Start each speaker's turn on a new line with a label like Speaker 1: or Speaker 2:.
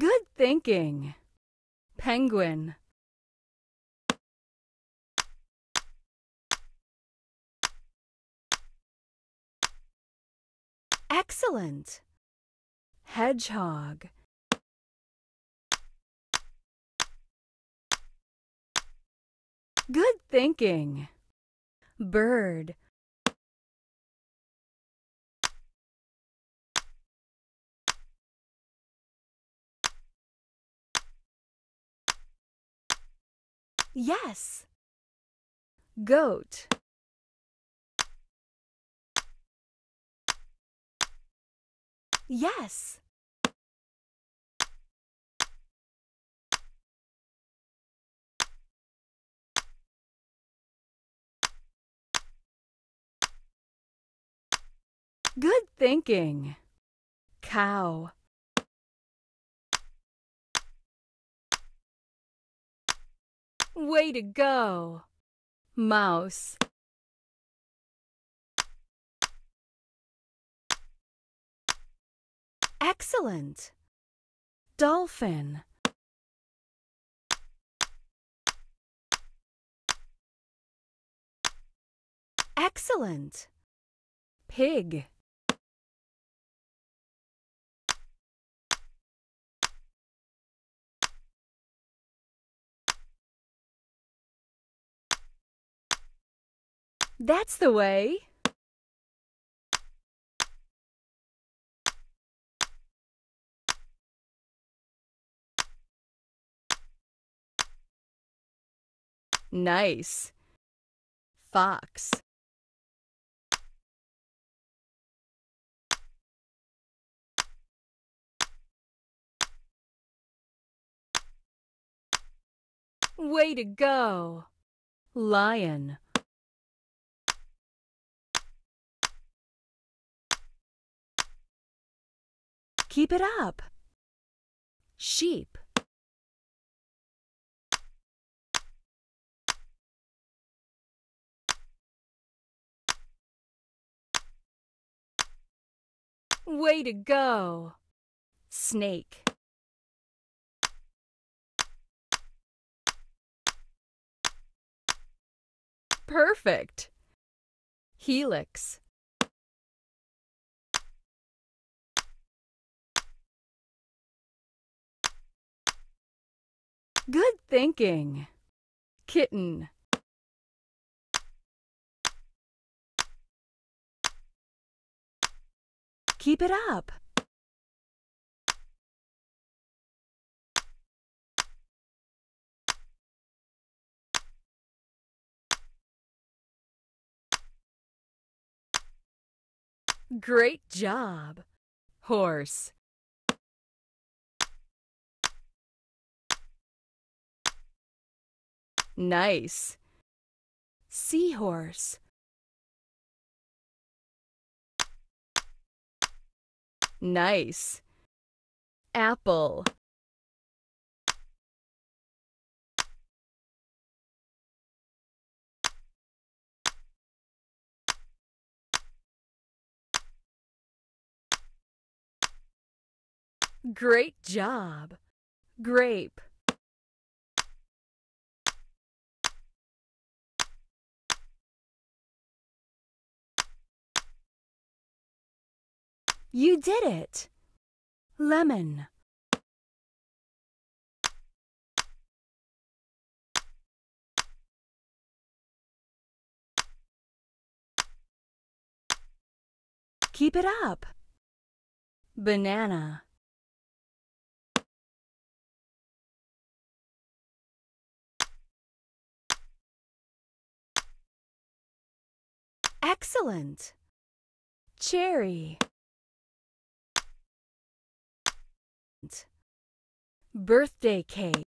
Speaker 1: Good thinking. Penguin. Excellent. Hedgehog. Good thinking. Bird. Yes. Goat. Yes. Good thinking. Cow. Way to go. Mouse. Excellent. Dolphin. Excellent. Pig. That's the way. Nice. Fox. Way to go. Lion. Keep it up. Sheep. Way to go. Snake. Perfect. Helix. Good thinking. Kitten. Keep it up. Great job. Horse. Nice. Seahorse. Nice. Apple. Great job. Grape. You did it. Lemon. Keep it up. Banana. Excellent. Cherry. Birthday cake.